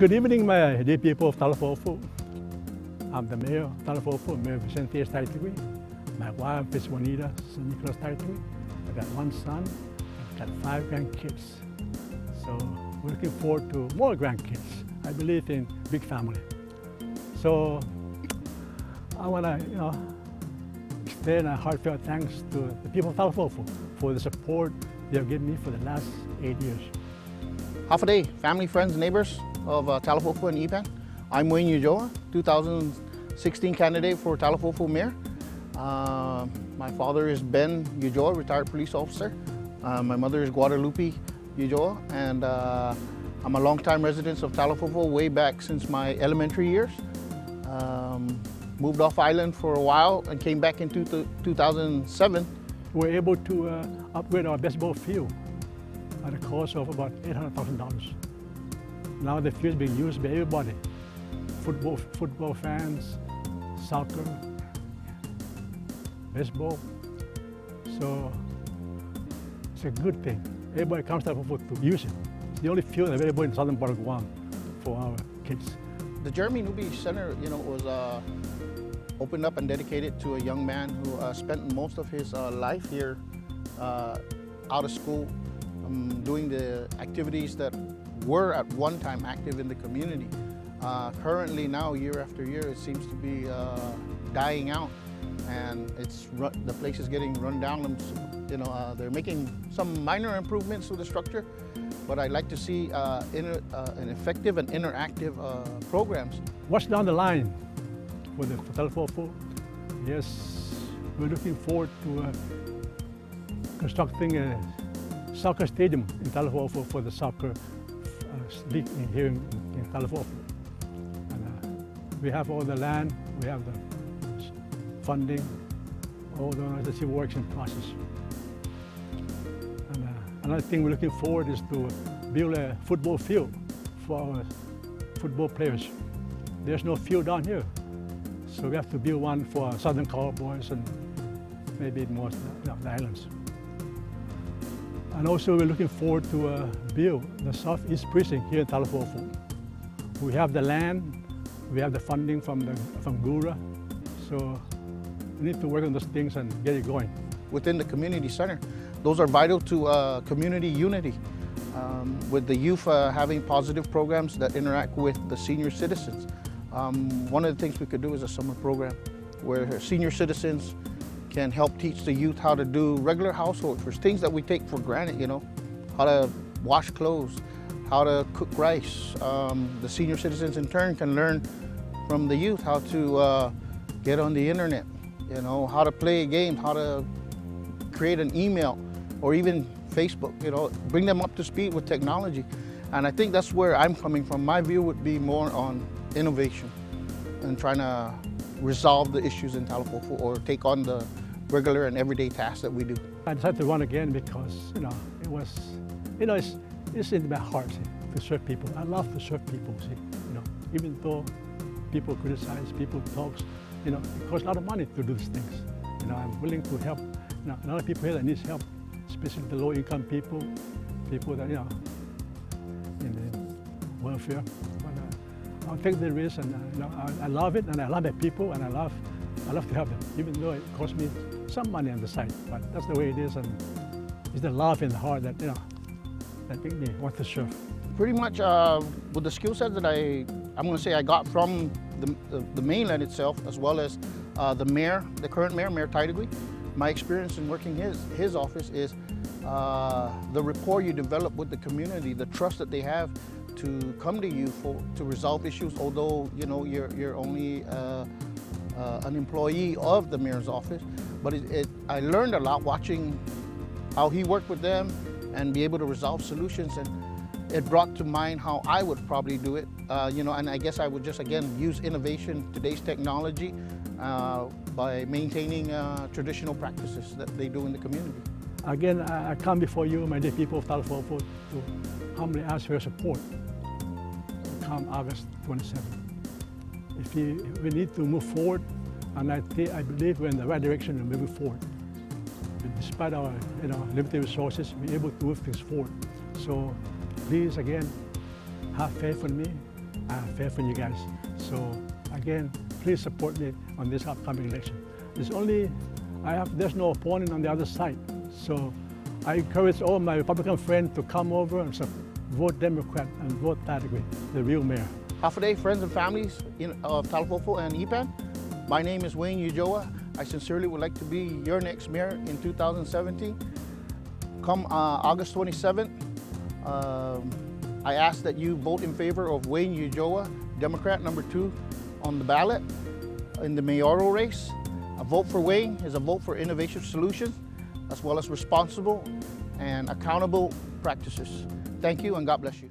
Good evening, my dear people of Talofofo. I'm the mayor of Talofofo, Mayor Vicente Estaitui. My wife is Juanita Nicolas Estaitui. I've got one son, I've got five grandkids. So we're looking forward to more grandkids. I believe in big family. So I want to, you know, extend a heartfelt thanks to the people of Talofofo for the support they have given me for the last eight years. Hafa adai, family, friends, neighbors of uh, and Ipan. I'm Wayne Ulloa, 2016 candidate for Talofofo Mayor. Uh, my father is Ben Ulloa, retired police officer. Uh, my mother is Guadalupe Ulloa, and uh, I'm a longtime resident of Talofofo way back since my elementary years. Um, moved off island for a while and came back in two 2007. We were able to uh, upgrade our baseball field at a cost of about $800,000. Now the field is being used by everybody, football, football fans, soccer, baseball. So it's a good thing. Everybody comes to to use it. It's the only field available in southern part of Guam for our kids. The Jeremy Newby Center, you know, was uh, opened up and dedicated to a young man who uh, spent most of his uh, life here uh, out of school um, doing the activities that were at one time active in the community. Uh, currently now, year after year, it seems to be uh, dying out and it's the place is getting run down. You know, uh, they're making some minor improvements to the structure, but I'd like to see uh, inter, uh, an effective and interactive uh, programs. What's down the line for the Talofofo? Yes, we're looking forward to uh, constructing a soccer stadium in Talofofo for the soccer uh, in here in, Talofofo. And, uh, we have all the land, we have the funding, all the civil works in process. And uh, another thing we're looking forward is to build a football field for our football players. There's no field down here, so we have to build one for our Southern Cowboys and maybe more the islands. And also we're looking forward to uh, build the Southeast Precinct here in Talofofo. We have the land, we have the funding from, the, from GHURA, so we need to work on those things and get it going. Within the community center, those are vital to uh, community unity. Um, with the youth uh, having positive programs that interact with the senior citizens. Um, one of the things we could do is a summer program where senior citizens can help teach the youth how to do regular household chores, things that we take for granted, you know, how to wash clothes, how to cook rice. Um, the senior citizens in turn can learn from the youth how to uh, get on the internet, you know, how to play a game, how to create an email or even Facebook, you know, bring them up to speed with technology. And I think that's where I'm coming from. My view would be more on innovation and trying to resolve the issues in Talofofo or take on the regular and everyday tasks that we do. I decided to run again because, you know, it was, you know, it's, it's in my heart to serve people. I love to serve people, see, you know, even though people criticize, people talk, you know, it costs a lot of money to do these things. You know, I'm willing to help, you know, a lot of people here that needs help, especially the low-income people, people that, you know, in the welfare. But uh, I'll take the risk and, uh, you know, I, I love it and I love the people and I love, I love to help them, even though it costs me some money on the side, but that's the way it is, and it's the love in the heart that, you know, that make me want to serve. Pretty much uh, with the skill set that I, I'm going to say I got from the, the, the mainland itself, as well as uh, the mayor, the current mayor, Mayor Taitague, my experience in working his, his office is uh, the rapport you develop with the community, the trust that they have to come to you for to resolve issues, although you know you're you're only uh, an employee of the mayor's office. But it, it, I learned a lot watching how he worked with them and be able to resolve solutions. And it brought to mind how I would probably do it. Uh, you know, and I guess I would just, again, use innovation, today's technology, uh, by maintaining uh, traditional practices that they do in the community. Again, I come before you, my dear people of Talofofo, to humbly ask for your support come August 27. If you, we need to move forward and I, I believe we're in the right direction and moving forward. Despite our you know, limited resources, we're able to move things forward. So please, again, have faith in me I have faith in you guys. So again, please support me on this upcoming election. There's only, I have, there's no opponent on the other side. So I encourage all my Republican friends to come over and vote Democrat and vote Patrick, the real mayor. Hafaday, friends and families of Talofofo and Ipan. My name is Wayne Ulloa. I sincerely would like to be your next mayor in 2017. Come uh, August 27th, um, I ask that you vote in favor of Wayne Ulloa, Democrat number two on the ballot in the mayoral race. A vote for Wayne is a vote for innovative solutions as well as responsible and accountable practices. Thank you and God bless you.